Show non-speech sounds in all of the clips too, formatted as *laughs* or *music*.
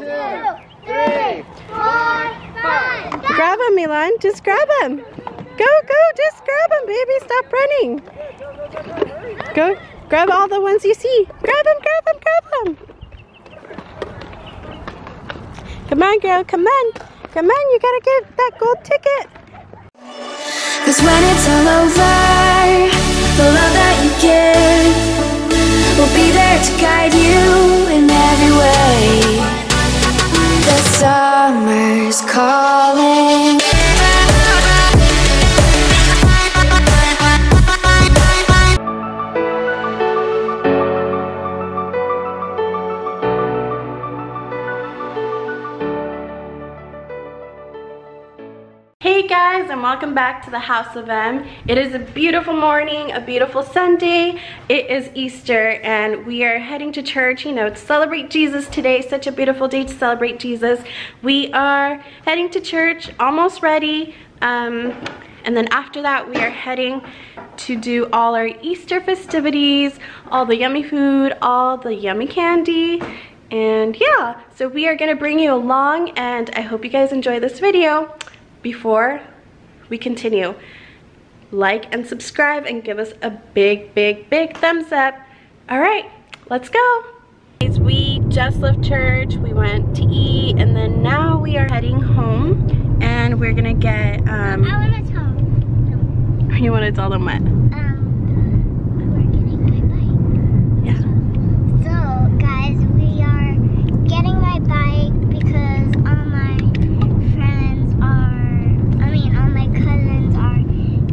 two, three, four, five. Grab him, Milan. Just grab him. Go, go. Just grab him, baby. Stop running. Go. Grab all the ones you see. Grab him, grab him, grab him. Come on, girl. Come on. Come on. You gotta get that gold ticket. Cause when it's all over, the love that you give will be there to guide you summer's calling. Guys and welcome back to the Houz of M. It is a beautiful morning, a beautiful Sunday. It is Easter and we are heading to church, you know, to celebrate Jesus today. Such a beautiful day to celebrate Jesus. We are heading to church, almost ready. Um, and then after that we are heading to do all our Easter festivities, all the yummy food, all the yummy candy. And yeah, so we are gonna bring you along and I hope you guys enjoy this video before we continue, like and subscribe and give us a big, big, big thumbs up. All right, let's go. We just left church, we went to eat, and then now we are heading home and we're gonna get, um, I want to tell you wanna tell them what? um, we're getting my bike. Yeah. So, guys, we are getting my bike because all my friends are, I mean, all my cousins are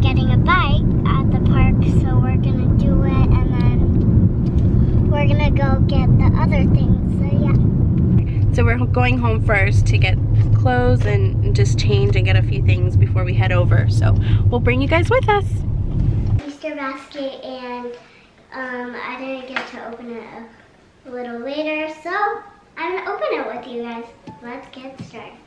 getting a bike at the park. So we're gonna do it, and then we're gonna go get the other things. So yeah. So we're going home first to get clothes and just change and get a few things before we head over. So we'll bring you guys with us. Easter basket, and um, I didn't get to open it a little later, so I'm gonna open it with you guys. Let's get started.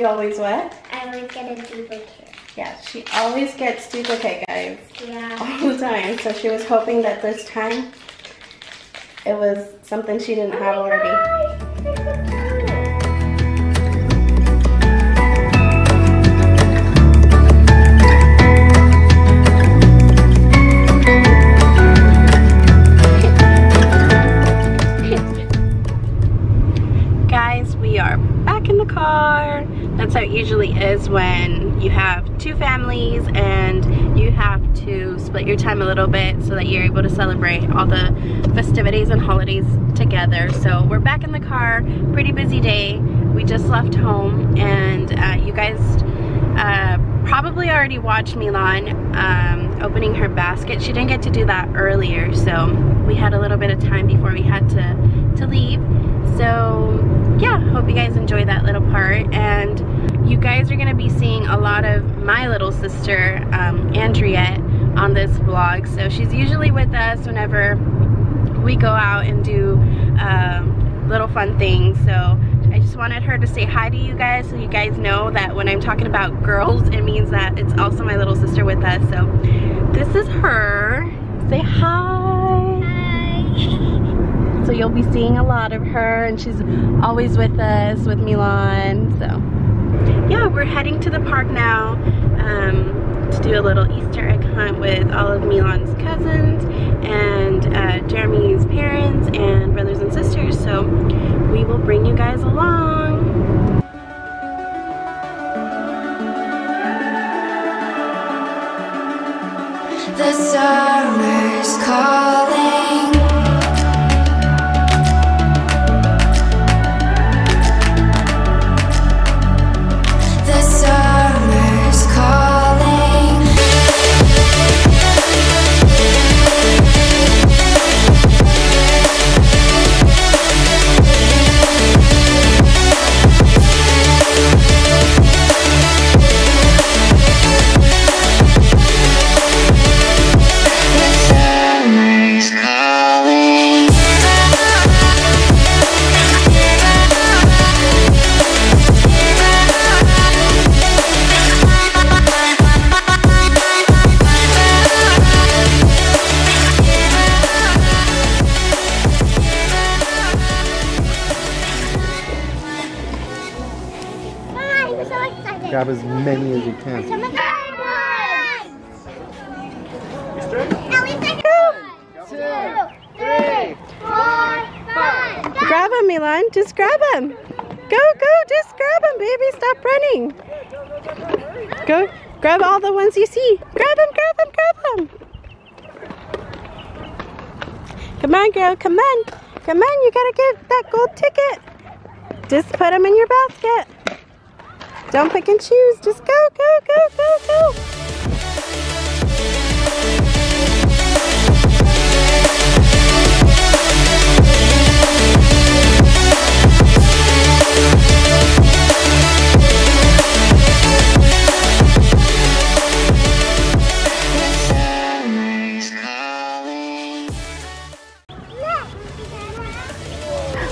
You always what? I always get a duplicate. Yeah, she always gets duplicate, guys. Yeah. *laughs* All the time. So she was hoping that this time it was something she didn't have already. Time a little bit so that you're able to celebrate all the festivities and holidays together. So we're back in the car, pretty busy day. We just left home and uh, you guys uh, probably already watched Milan um, opening her basket. She didn't get to do that earlier, so we had a little bit of time before we had to, to leave. So yeah, hope you guys enjoy that little part. And you guys are gonna be seeing a lot of my little sister, um, Andriette, on this vlog. So she's usually with us whenever we go out and do um, little fun things. So I just wanted her to say hi to you guys so you guys know that when I'm talking about girls, it means that it's also my little sister with us. So this is her. Say hi. Hi. So you'll be seeing a lot of her and she's always with us, with Milan. So yeah, we're heading to the park now um, to do a little Easter egg hunt with all of Milan's cousins and uh, Jeremy's parents and brothers and sisters. So we will bring you guys along. The summer's. As many as you can. Grab him, Milan. Just grab him. Go, go. Just grab him, baby. Stop running. Go. Grab all the ones you see. Grab him, grab him, grab him. Come on, girl. Come on. Come on. You gotta get that gold ticket. Just put them in your basket. Don't pick and choose. Just go, go, go, go, go.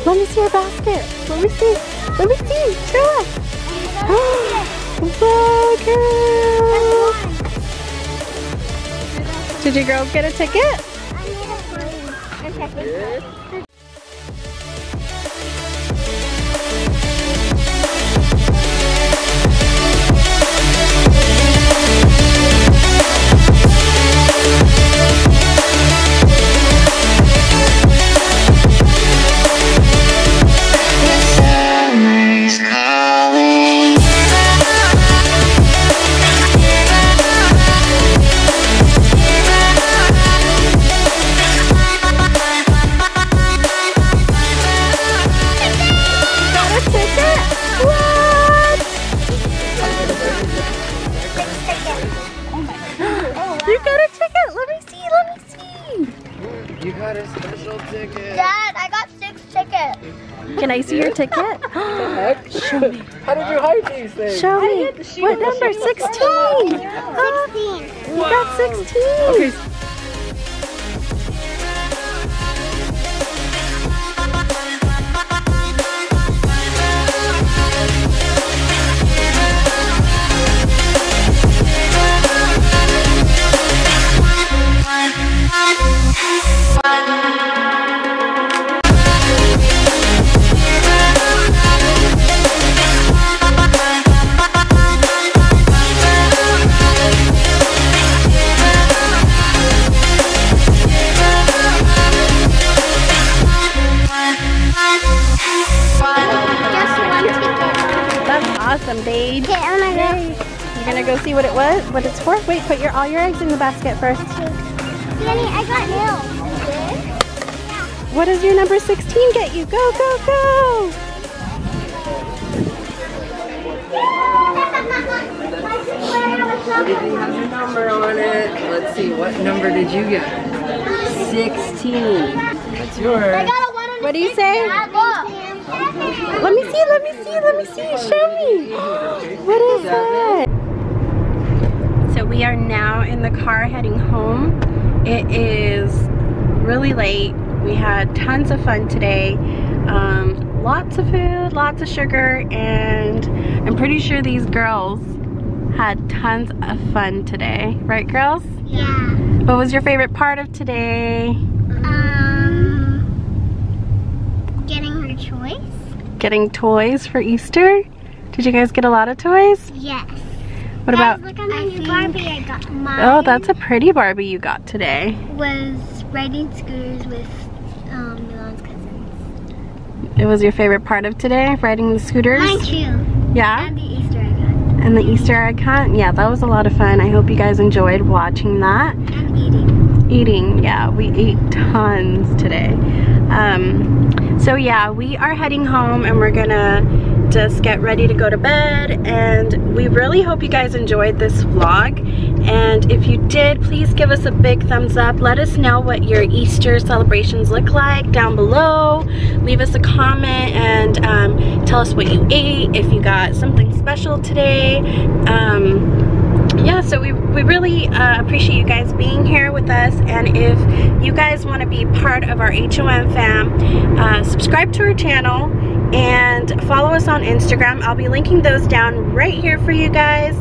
Let me see your basket. Let me see. Let me see. Show us. Did your girl get a ticket? I made a Summer's You got a special ticket. Dad, I got six tickets. Can I see your ticket? *laughs* Show me. How did you hide these things? Show me. What number? 16. Ah, Sixteen. You got 16. Okay. Go see what it was, what it's for. Wait, put your all your eggs in the basket first. Danny, I got nails. What does your number 16 get you? Go, go, go! Did you have your number on it? Let's see, what number did you get? 16. That's yours. What do you say? Let me see, let me see, let me see. Show me. What is that? We are now in the car heading home. It is really late. We had tons of fun today. Um, lots of food, lots of sugar, and I'm pretty sure these girls had tons of fun today. Right, girls? Yeah. What was your favorite part of today? Um, getting her choice? Getting toys for Easter? Did you guys get a lot of toys? Yes. What about, Guys, look at my new Barbie I got. Mine oh, that's a pretty Barbie you got today. was riding scooters with um, Milan's cousins. It was your favorite part of today, riding the scooters? Mine too. Yeah? And the Easter egg hunt. And the Easter egg hunt? Yeah, that was a lot of fun. I hope you guys enjoyed watching that. And eating. Eating, yeah, we ate tons today. Um, so yeah, we are heading home and we're gonna just get ready to go to bed and we really hope you guys enjoyed this vlog. And if you did please give us a big thumbs up. Let us know what your Easter celebrations look like down below. Leave us a comment and um, tell us what you ate if you got something special today. Um, yeah, so we, we really uh, appreciate you guys being here with us. And if you guys want to be part of our HOM fam, uh, subscribe to our channel and follow us on Instagram. I'll be linking those down right here for you guys.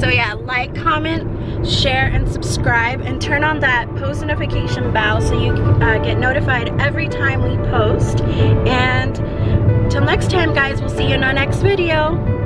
So yeah, like, comment, share, and subscribe, and turn on that post notification bell so you uh, get notified every time we post. And till next time, guys, we'll see you in our next video.